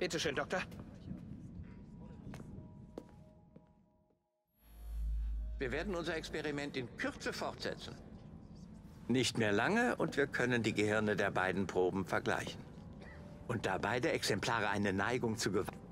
Bitte schön, Doktor. Wir werden unser Experiment in Kürze fortsetzen. Nicht mehr lange und wir können die Gehirne der beiden Proben vergleichen. Und da beide Exemplare eine Neigung zu Gewalt